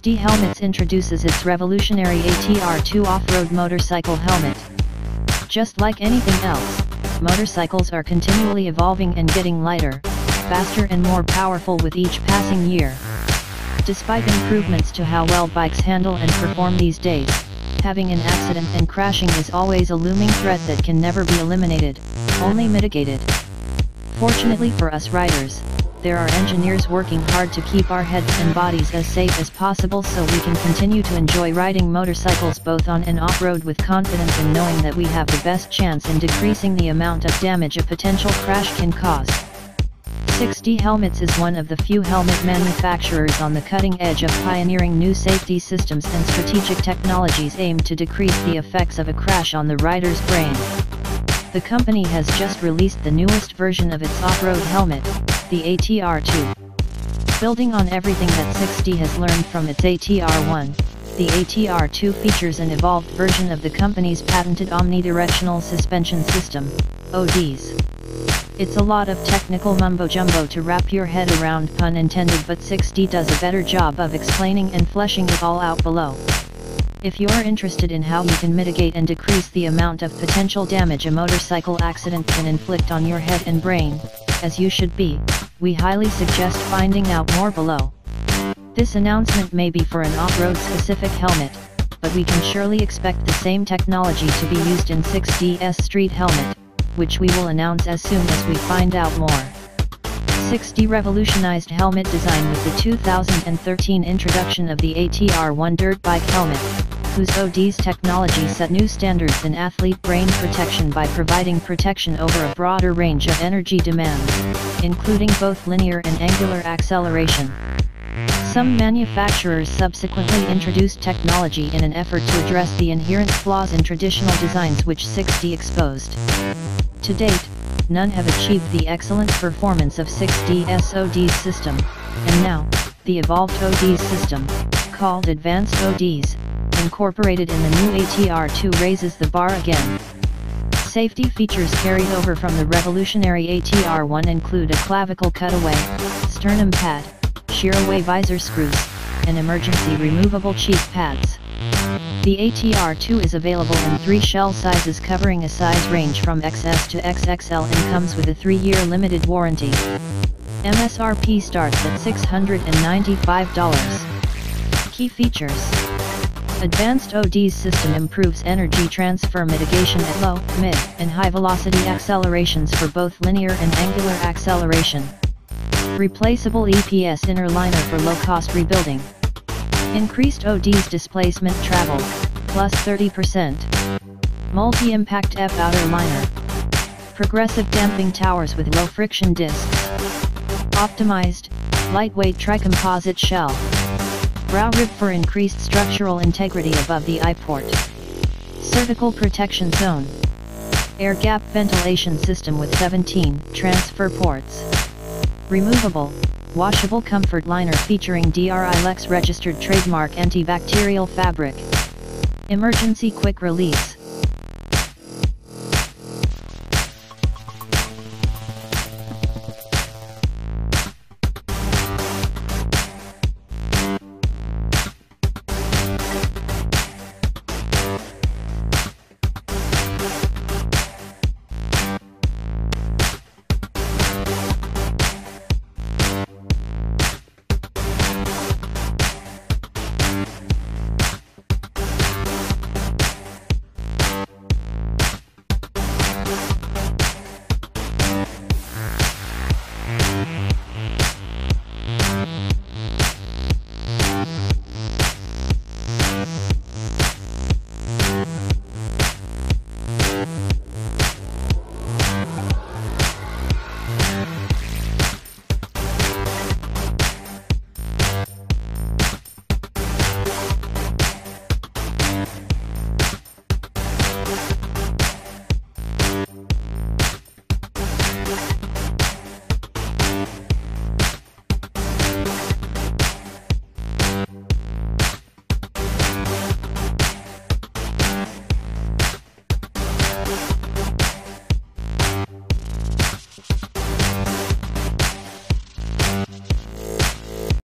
6D Helmets introduces its revolutionary ATR2 off-road motorcycle helmet. Just like anything else, motorcycles are continually evolving and getting lighter, faster and more powerful with each passing year. Despite improvements to how well bikes handle and perform these days, having an accident and crashing is always a looming threat that can never be eliminated, only mitigated. Fortunately for us riders, there are engineers working hard to keep our heads and bodies as safe as possible so we can continue to enjoy riding motorcycles both on and off-road with confidence and knowing that we have the best chance in decreasing the amount of damage a potential crash can cause. 6D Helmets is one of the few helmet manufacturers on the cutting edge of pioneering new safety systems and strategic technologies aimed to decrease the effects of a crash on the rider's brain. The company has just released the newest version of its off-road helmet, the ATR2. Building on everything that 6D has learned from its ATR1, the ATR2 features an evolved version of the company's patented omnidirectional suspension system, ODS. It's a lot of technical mumbo-jumbo to wrap your head around pun intended but 6D does a better job of explaining and fleshing it all out below. If you're interested in how you can mitigate and decrease the amount of potential damage a motorcycle accident can inflict on your head and brain, as you should be, we highly suggest finding out more below. This announcement may be for an off-road specific helmet, but we can surely expect the same technology to be used in 6D's Street Helmet, which we will announce as soon as we find out more. 6D revolutionized helmet design with the 2013 introduction of the ATR-1 dirt bike helmet, whose ODS technology set new standards in athlete brain protection by providing protection over a broader range of energy demands, including both linear and angular acceleration. Some manufacturers subsequently introduced technology in an effort to address the inherent flaws in traditional designs which 6D exposed. To date, none have achieved the excellent performance of 6D's ODS system, and now, the evolved ODS system, called Advanced ODS, incorporated in the new ATR2 raises the bar again. Safety features carried over from the revolutionary ATR1 include a clavicle cutaway, sternum pad, shear-away visor screws, and emergency removable cheek pads. The ATR2 is available in three shell sizes covering a size range from XS to XXL and comes with a 3-year limited warranty. MSRP starts at $695. Key features Advanced ODS system improves energy transfer mitigation at low, mid, and high velocity accelerations for both linear and angular acceleration. Replaceable EPS inner liner for low-cost rebuilding. Increased ODS displacement travel, plus 30%. Multi-impact F outer liner. Progressive damping towers with low friction discs. Optimized, lightweight tricomposite shell. Brow rib for increased structural integrity above the eye port. Cervical protection zone. Air gap ventilation system with 17 transfer ports. Removable, washable comfort liner featuring DRI Lex registered trademark antibacterial fabric. Emergency quick release.